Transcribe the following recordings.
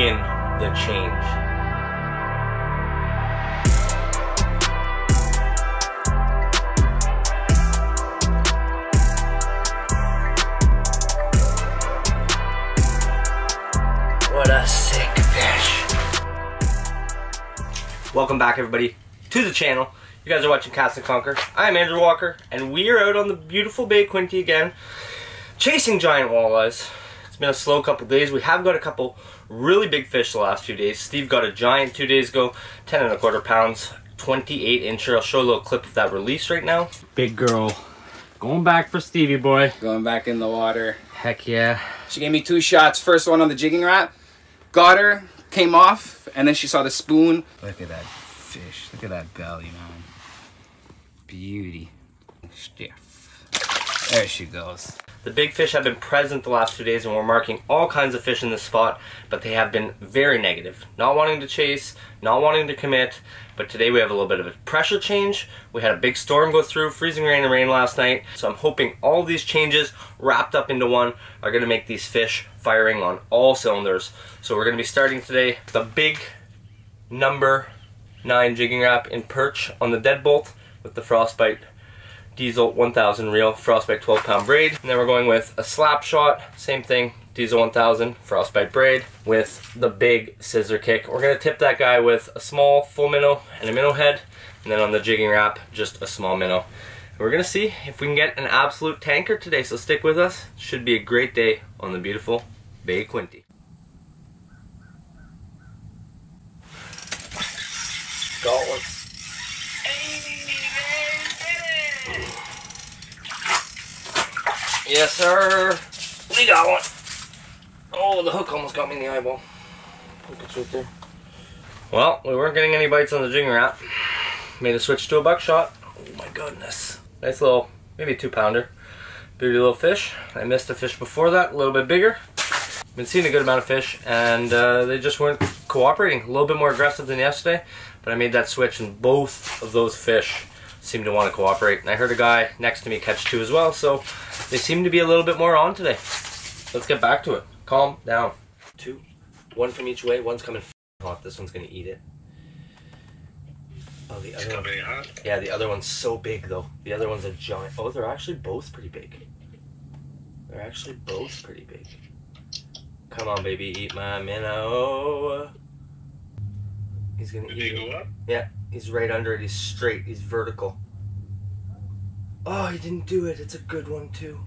digging the change. What a sick fish. Welcome back everybody to the channel. You guys are watching Cast and Conquer. I'm Andrew Walker and we are out on the beautiful Bay Quinte again chasing giant walleyes. It's been a slow couple days. We have got a couple really big fish the last few days. Steve got a giant two days ago, 10 and a quarter pounds, 28 incher. I'll show a little clip of that release right now. Big girl. Going back for Stevie boy. Going back in the water. Heck yeah. She gave me two shots. First one on the jigging Rap. Got her, came off, and then she saw the spoon. Look at that fish. Look at that belly, man. Beauty. Stiff. There she goes. The big fish have been present the last two days and we're marking all kinds of fish in this spot, but they have been very negative. Not wanting to chase, not wanting to commit, but today we have a little bit of a pressure change. We had a big storm go through, freezing rain and rain last night, so I'm hoping all these changes wrapped up into one are gonna make these fish firing on all cylinders. So we're gonna be starting today the big number nine jigging Rap in perch on the deadbolt with the frostbite diesel 1000 reel frostbite 12 pound braid. And then we're going with a slap shot same thing diesel 1000 frostbite braid with the big scissor kick. We're going to tip that guy with a small full minnow and a minnow head and then on the jigging Rap, just a small minnow. We're going to see if we can get an absolute tanker today so stick with us. Should be a great day on the beautiful Bay Quinte. Got one Yes, sir. We got one. Oh, the hook almost got me in the eyeball. Hook it's right there. Well, we weren't getting any bites on the jigging Rap. Made a switch to a buckshot. Oh my goodness. Nice little, maybe two pounder. Beauty little fish. I missed a fish before that, a little bit bigger. Been seeing a good amount of fish and uh, they just weren't cooperating. A little bit more aggressive than yesterday, but I made that switch and both of those fish seemed to want to cooperate. And I heard a guy next to me catch two as well, so they seem to be a little bit more on today. Let's get back to it. Calm down. Two. One from each way. One's coming hot. This one's going to eat it. Oh, the other one. Yeah, the other one's so big, though. The other one's a giant. Oh, they're actually both pretty big. They're actually both pretty big. Come on, baby. Eat my minnow. He's going to eat it. go up? Yeah, he's right under it. He's straight. He's vertical. Oh, he didn't do it. It's a good one, too.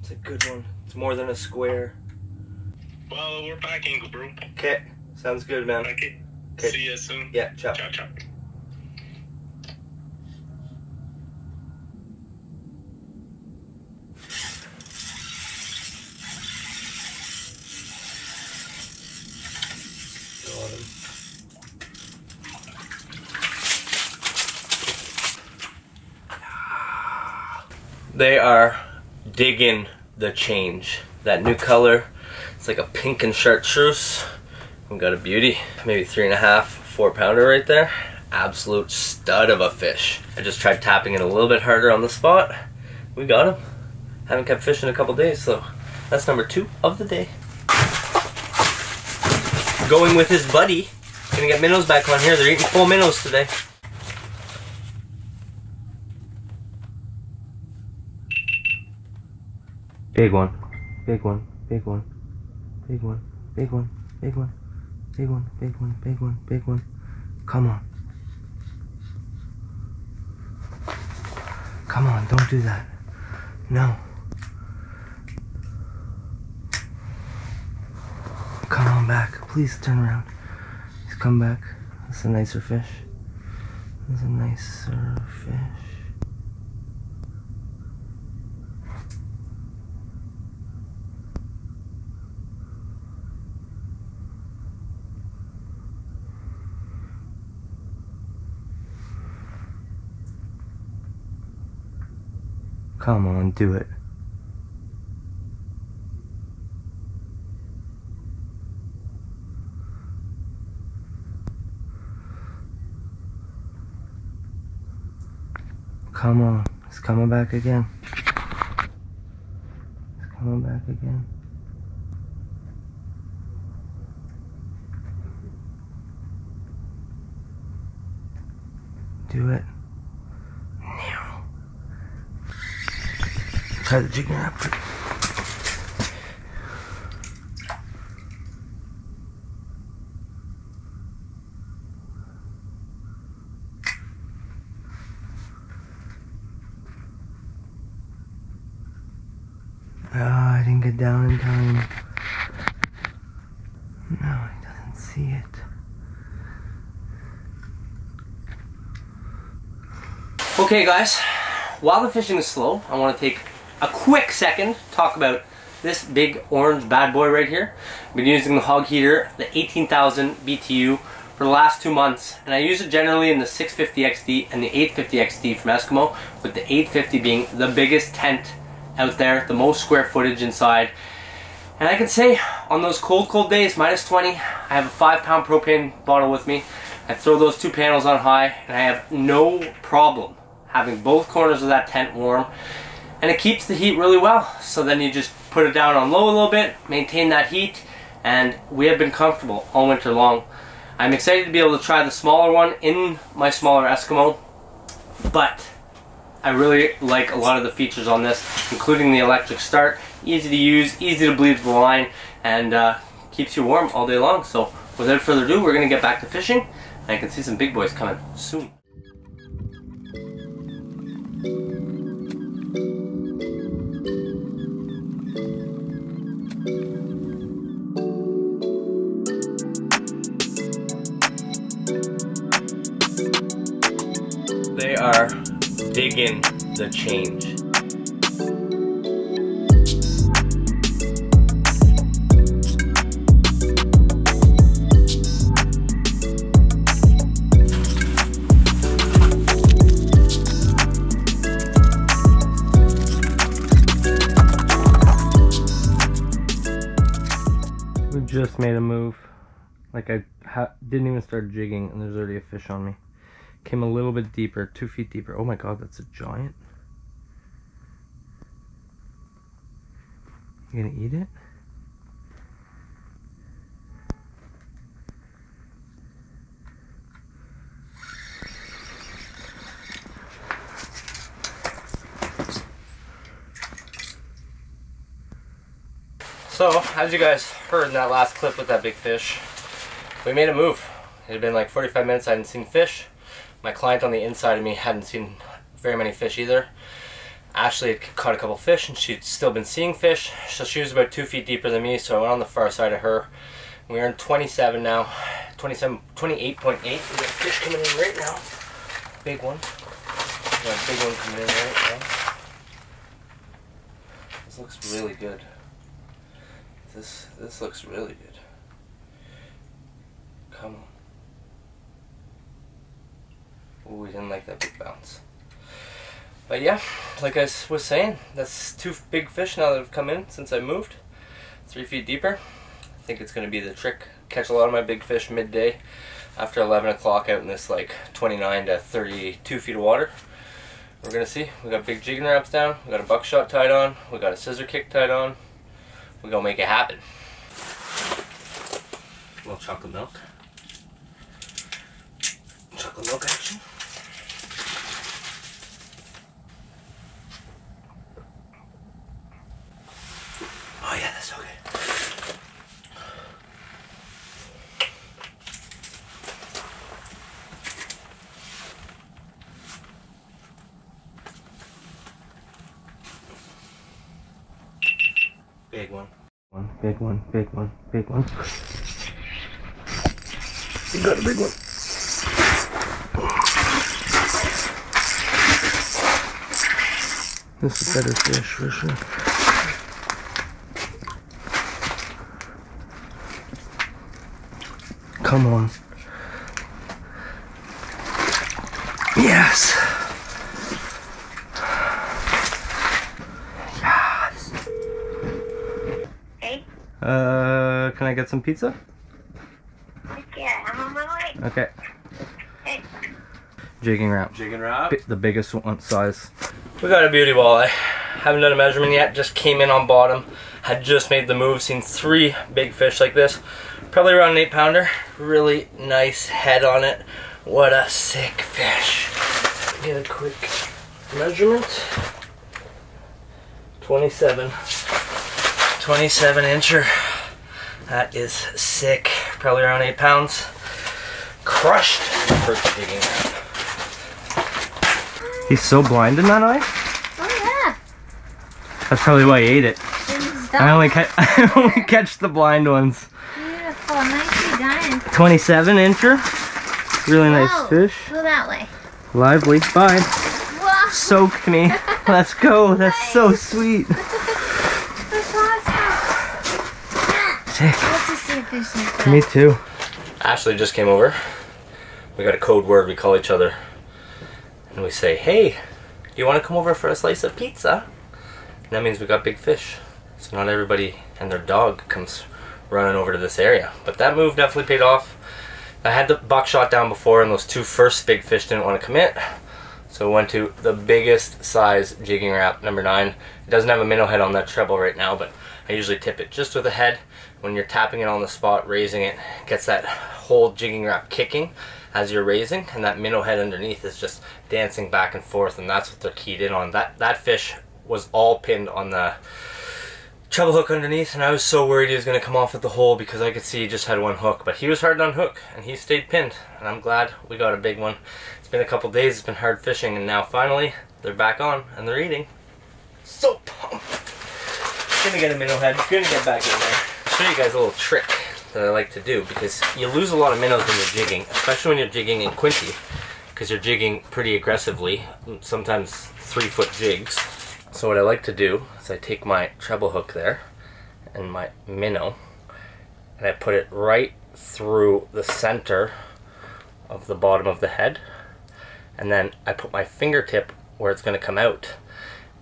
It's a good one. It's more than a square. Well, we're packing, bro. Okay. Sounds good, man. Okay. See you soon. Yeah, ciao. Ciao, ciao. Got him. They are digging the change. That new color, it's like a pink and chartreuse. We got a beauty, maybe three and a half, four pounder right there. Absolute stud of a fish. I just tried tapping it a little bit harder on the spot. We got him. Haven't kept fishing in a couple days, so that's number two of the day. Going with his buddy. Gonna get minnows back on here. They're eating full minnows today. Big one. Big one. Big one. Big one. Big one. Big one. Big one. Big one. Big one. Big one. Come on. Come on, don't do that. No. Come on back. Please turn around. Please come back. That's a nicer fish. That's a nicer fish. Come on, do it. Come on, it's coming back again. It's coming back again. Do it. The. Ah, I didn't get down in time. No, he doesn't see it. Okay, guys, while the fishing is slow, I want to take a quick second talk about this big orange bad boy right here. I've been using the hog heater, the 18,000 BTU, for the last two months, and I use it generally in the 650 XD and the 850 XD from Eskimo, with the 850 being the biggest tent out there, the most square footage inside. And I can say, on those cold, cold days, minus 20, I have a five pound propane bottle with me. I throw those two panels on high, and I have no problem having both corners of that tent warm. And it keeps the heat really well. So then you just put it down on low a little bit, maintain that heat, and we have been comfortable all winter long. I'm excited to be able to try the smaller one in my smaller Eskimo, but I really like a lot of the features on this, including the electric start. Easy to use, easy to bleed the line, and uh, keeps you warm all day long. So without further ado, we're going to get back to fishing, and I can see some big boys coming soon. Are digging the change. We just made a move. Like I didn't even start jigging and there's already a fish on me. Came a little bit deeper, two feet deeper. Oh my god, that's a giant. You gonna eat it? So, as you guys heard in that last clip with that big fish, we made a move. It had been like 45 minutes I hadn't seen fish. My client on the inside of me hadn't seen very many fish either. Ashley had caught a couple fish and she'd still been seeing fish. So she was about two feet deeper than me, so I went on the far side of her. We're in 27 now. 27, 28.8. We got fish coming in right now. Big one. We got a big one coming in right now. This looks really good. This this looks really good. Come on. Oh, we didn't like that big bounce. But yeah, like I was saying, that's two big fish now that have come in since I moved. Three feet deeper. I think it's going to be the trick. Catch a lot of my big fish midday after 11 o'clock out in this like 29 to 32 feet of water. We're going to see. We got big jigging Raps down. We got a buckshot tied on. We got a scissor kick tied on. We're going to make it happen. A little chocolate milk. Chocolate milk action. Oh yeah, that's okay. Big one. One, big one, big one. You got a big one. This is better fish for sure. Come on. Yes. Hey, Uh, can I get some pizza? yeah, I'm on my way. Okay. Hey, Jigging Rap. Jigging Rap. The biggest one size. We got a beauty walleye. Haven't done a measurement yet. Just came in on bottom. Had just made the move. Seen three big fish like this. Probably around an eight pounder. Really nice head on it. What a sick fish. get a quick measurement. 27. 27 incher. That is sick. Probably around 8 pounds. Crushed for jigging. He's so blind in that eye. Oh yeah. That's probably why he ate it. I only, I only catch the blind ones. Beautiful. Nicely done. 27 incher. Really nice fish. Go that way. Lively. Bye. Whoa. Soaked me. Let's go. That's so sweet. That's awesome. Sick. Let's just see a fish like that. Me too. Ashley just came over. We got a code word. We call each other. And we say, hey, do you want to come over for a slice of pizza? And that means we got big fish. So not everybody and their dog comes running over to this area. But that move definitely paid off. I had the buckshot down before and those two first big fish didn't want to commit. So we went to the biggest size jigging Rap, number nine. It doesn't have a minnow head on that treble right now, but I usually tip it just with a head. When you're tapping it on the spot, raising it, gets that whole jigging Rap kicking as you're raising, and that minnow head underneath is just dancing back and forth, and that's what they're keyed in on. That that fish was all pinned on the treble hook underneath, and I was so worried he was going to come off at the hole because I could see he just had one hook. But he was hard to unhook, and he stayed pinned, and I'm glad we got a big one. It's been a couple days, it's been hard fishing, and now finally they're back on and they're eating. So pumped. Gonna get a minnow head, gonna get back in there. Show you guys a little trick that I like to do because you lose a lot of minnows when you're jigging, especially when you're jigging in Quinte, because you're jigging pretty aggressively, sometimes three foot jigs. So what I like to do is I take my treble hook there and my minnow and I put it right through the center of the bottom of the head and then I put my fingertip where it's going to come out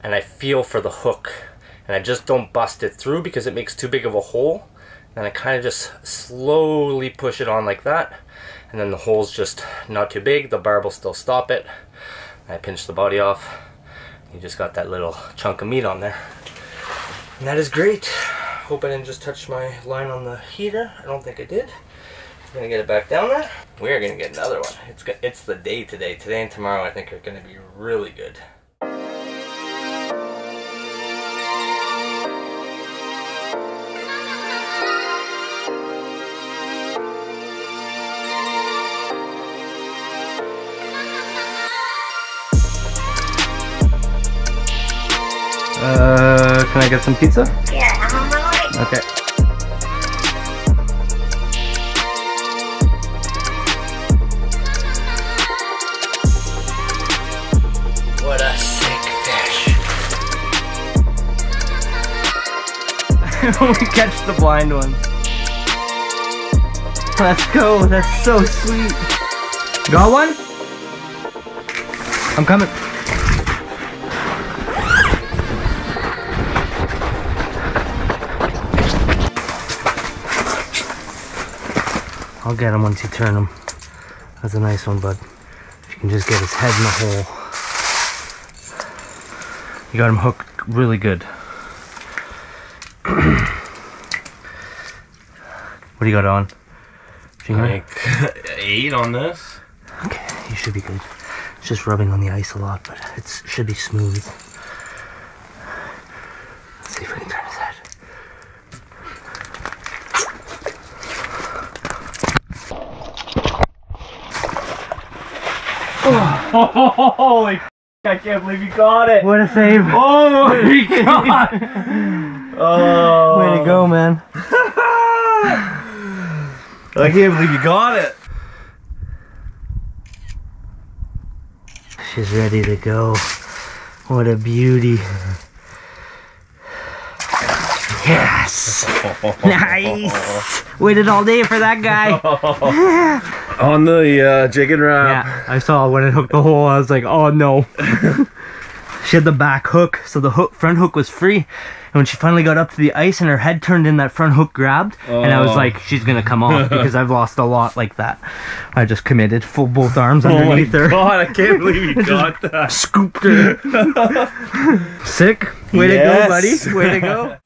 and I feel for the hook and I just don't bust it through because it makes too big of a hole. And I kind of just slowly push it on like that and then the hole's just not too big. The barb will still stop it. I pinch the body off. You just got that little chunk of meat on there. And that is great. Hope I didn't just touch my line on the heater. I don't think I did. I'm gonna get it back down there. We're gonna get another one. It's it's the day today. Today and tomorrow I think are gonna be really good Uh, can I get some pizza? Yeah, I'm on my way. Okay. What a sick fish. we catch the blind one. Let's go. That's so sweet. Got one? I'm coming. I'll get him once you turn him. That's a nice one, bud. If you can just get his head in the hole. You got him hooked really good. what do you got on? Finger? eight on this. Okay, you should be good. It's just rubbing on the ice a lot, but it should be smooth. Let's see if we can turn his head. Holy! I can't believe you got it. What a save! Oh my god! Oh, Way to go, oh. man. I can't believe you got it. She's ready to go. What a beauty. Yes! Nice! Waited all day for that guy. On the uh, jigging Rap. Yeah, I saw when it hooked the hole. I was like, oh no. she had the back hook, so the hook, front hook was free. And when she finally got up to the ice and her head turned in, that front hook grabbed, and I was Oh. like, she's gonna come off because I've lost a lot like that. I just committed full both arms Oh underneath her, god! I can't believe you got that. scooped her. Sick. Way to go, buddy. Way to go.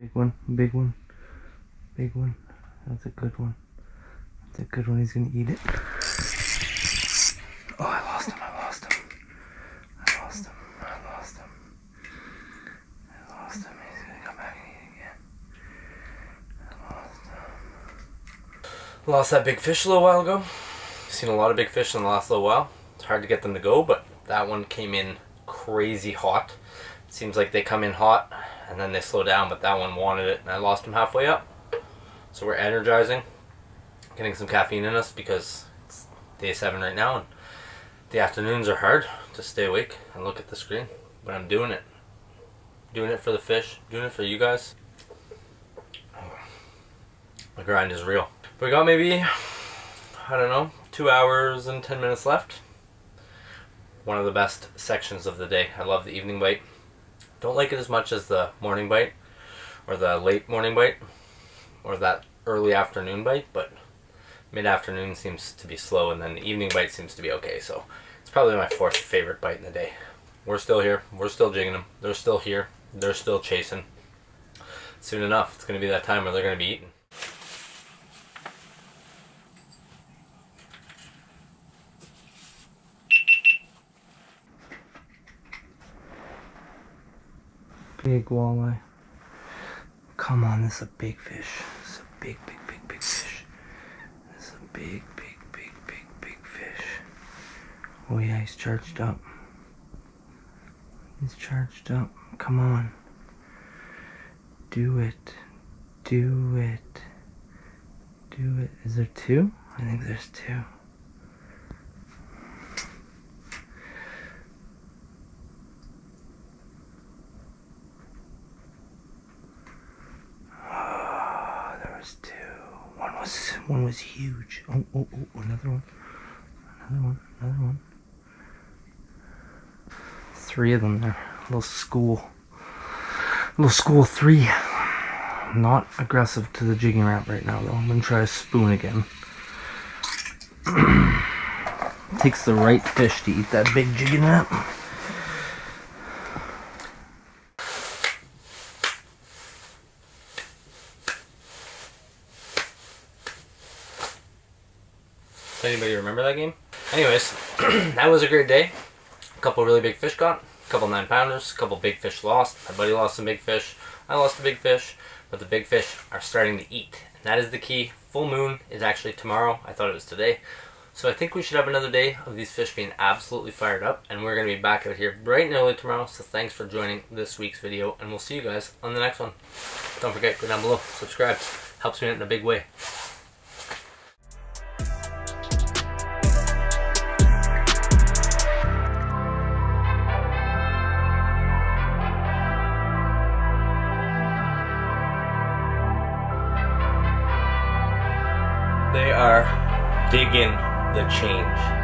Big one, big one, big one. That's a good one. That's a good one. He's gonna eat it. Oh, I lost him. I lost him. I lost him. I lost him. I lost him. He's gonna come back and eat again. I lost him. Lost that big fish a little while ago. Seen a lot of big fish in the last little while. It's hard to get them to go, but that one came in crazy hot. Seems like they come in hot and then they slow down, but that one wanted it and I lost him halfway up. So we're energizing, getting some caffeine in us because it's day seven right now and the afternoons are hard to stay awake and look at the screen. But I'm doing it. Doing it for the fish, doing it for you guys. The grind is real. We got maybe, I don't know, two hours and ten minutes left. One of the best sections of the day. I love the evening bite. Don't like it as much as the morning bite or the late morning bite or that early afternoon bite, but mid afternoon seems to be slow and then the evening bite seems to be okay. So it's probably my fourth favorite bite in the day. We're still here. We're still jigging them. They're still here. They're still chasing. Soon enough, it's going to be that time where they're going to be eaten. Big walleye. Come on, this is a big fish. This is a big, big, big, big fish. This is a big, big, big, big, big fish. Oh yeah, he's charged up. He's charged up. Come on. Do it. Do it. Do it. Is there two? I think there's two. Two. One was one was huge. Oh, oh, oh, another one. Another one. Another one. Three of them there. Little school. Little school three. Not aggressive to the jigging Rap right now though. I'm gonna try a spoon again. Takes the right fish to eat that big jigging Rap. Anybody remember that game? Anyways, that was a great day. A couple really big fish caught, a couple nine pounders, a couple big fish lost. My buddy lost some big fish. I lost a big fish, but the big fish are starting to eat. And that is the key. Full moon is actually tomorrow. I thought it was today. So I think we should have another day of these fish being absolutely fired up. And we're going to be back out here bright and early tomorrow. So thanks for joining this week's video. And we'll see you guys on the next one. Don't forget, go down below, subscribe. Helps me out in a big way. Are digging the change.